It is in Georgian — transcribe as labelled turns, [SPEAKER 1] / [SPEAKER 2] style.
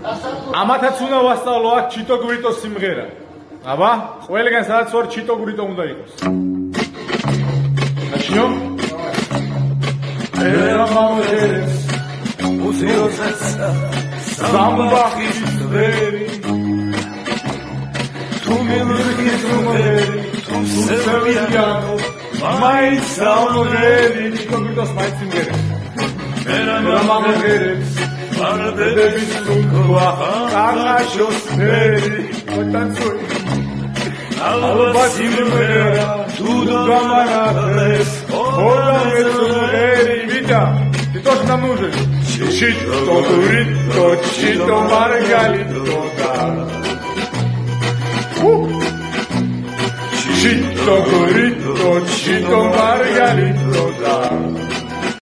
[SPEAKER 1] ამათაც უნდა ვასწავლო აქ ჩიტო გვრიტოს სიმღერა. აბა, ყველგან სადაც ვარ ჩიტო გვრიტო უნდა იყოს. ნაჩნო? ერა მომერეს უზიროსაც სამბახის ვერი თუ მილიქის მომერი თუ სევიანო მაინც სამღერი ჩიტო გვრიტოს მაინც სიმღერა. ერა მომერეს პარდების თუნქვა კანაშოს ფერი ოტანცოი ალბათ იმერა თუ გამარადეს ოდამეცური ვიდა თვითონ ნამუზე შიტო ტური ტოჩიტო მარგალი ტოდა შიტო ტური ტოჩიტო მარგალი ტოდა